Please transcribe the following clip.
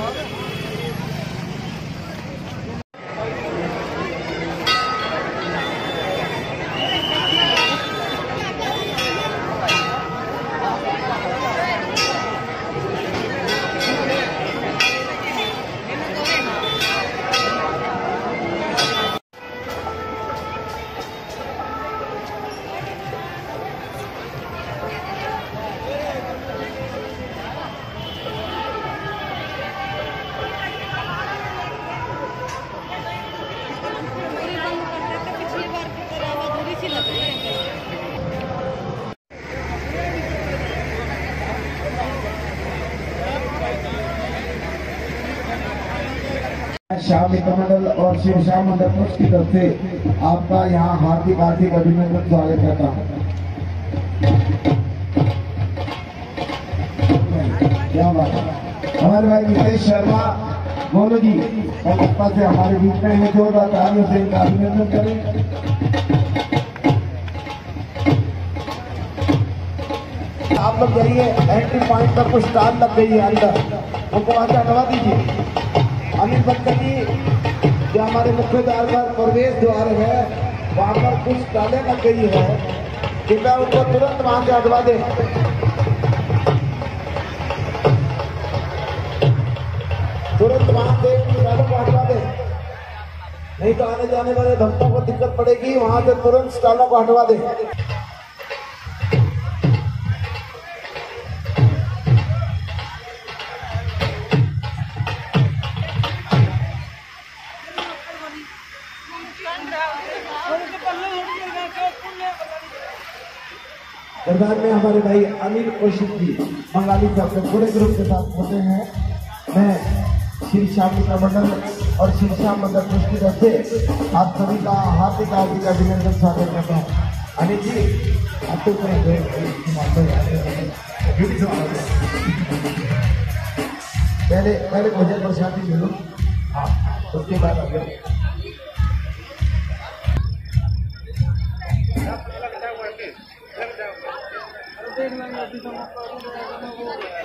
হবে श्याम मंडल और शिव श्याम मंडल ट्रस्ट की तरफ़ से आपका यहाँ हार्दिक हार्दिक अभिनंदन स्वागत करता हूँ। क्या बात हमारे भाई नितेश शर्मा गोलू जी कलकत्ता से हमारे बीच में है, जोरदार तालियों से इनका अभिनंदन करें। आप लोग जाइए एंट्री पॉइंट पर कुछ स्टाल लग गई है अंदर। उनको वहाँ से हटवा दीजिए। अनिल बंकर जी, जो हमारे मुख्य द्वार पर प्रवेश द्वार है, वहाँ पर कुछ स्टालें लग गई है। कृपया उनको तुरंत वहाँ से हटवा दें। तुरंत वहाँ से हटवा दें। नहीं तो आने जाने वाले भक्तों को दिक्कत पड़ेगी, वहाँ से तुरंत स्टालों को हटवा दें। दरबार में हमारे भाई अनिल कौशिक जी बंगाली से अपने पूरे ग्रुप के साथ होते हैं। मैं श्री श्याम मित्र मंडल और श्री श्याम मंडल की तरफ़ से आप सभी का हार्दिक हार्दिक अभिनंदन स्वागत करता हूँ। अनिल जी आपको करेंगे पहले पहले भोजन प्रसादी ले लो। हाँ उसके बाद अगर देख लेंगे अभी तो।